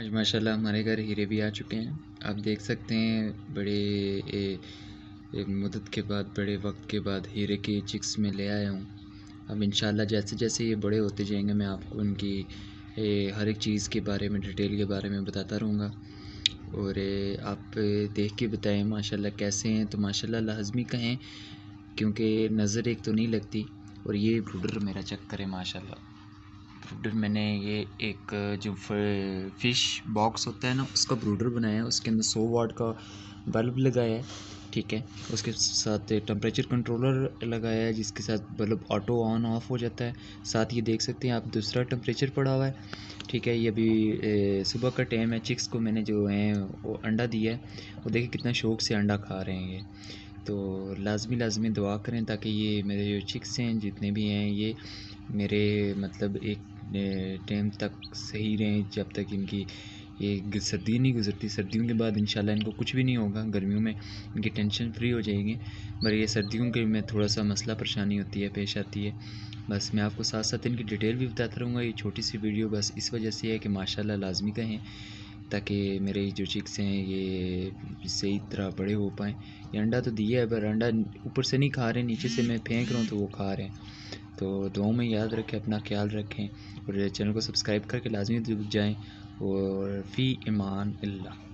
आज माशाल्लाह हमारे घर हीरे भी आ चुके हैं। आप देख सकते हैं बड़े ए, ए, मदद के बाद बड़े वक्त के बाद हीरे के चिक्स में ले आया हूँ। अब इन जैसे जैसे ये बड़े होते जाएँगे मैं आपको उनकी ए, हर एक चीज़ के बारे में डिटेल के बारे में बताता रहूँगा। और ए, आप देख के बताएँ माशाल्लाह कैसे हैं तो माशाल्लाह लाजमी कहें क्योंकि नज़र एक तो नहीं लगती। और ये ब्रूडर मेरा चक्कर है माशाल्लाह। ब्रूडर मैंने ये एक, जो फ़िश बॉक्स होता है ना, उसका ब्रूडर बनाया है। उसके अंदर सौ वाट का बल्ब लगाया है, ठीक है? उसके साथ टेम्परेचर कंट्रोलर लगाया है, जिसके साथ बल्ब ऑटो ऑन ऑफ़ हो जाता है। साथ ये देख सकते हैं आप, दूसरा टेम्परेचर पड़ा हुआ है, ठीक है? ये अभी सुबह का टाइम है। चिक्स को मैंने जो है, वो अंडा दिया है। वो देखिए कितना शौक से अंडा खा रहे हैं ये। तो लाजमी लाजमी दुआ करें ताकि ये मेरे जो चिक्स हैं, जितने भी हैं, ये मेरे मतलब एक टाइम तक सही रहें, जब तक इनकी ये सर्दी नहीं गुजरती। सर्दियों के बाद इंशाल्लाह इनको कुछ भी नहीं होगा। गर्मियों में इनकी टेंशन फ्री हो जाएगी। पर ये सर्दियों के में थोड़ा सा मसला परेशानी होती है, पेश आती है। बस मैं आपको साथ साथ इनकी डिटेल भी बताता रहूँगा। ये छोटी सी वीडियो बस इस वजह से है कि माशाल्लाह लाजमी कहें, ताकि मेरे जो चिक्स हैं ये सही तरह बड़े हो पाएँ। ये अंडा तो दिया है, पर अंडा ऊपर से नहीं खा रहे, नीचे से मैं फेंक रहा हूँ तो वो खा रहे हैं। तो दुआओं में याद रखें, अपना ख्याल रखें और चैनल को सब्सक्राइब करके लाजमी जाएँ। और फ़ी ईमान अल्लाह।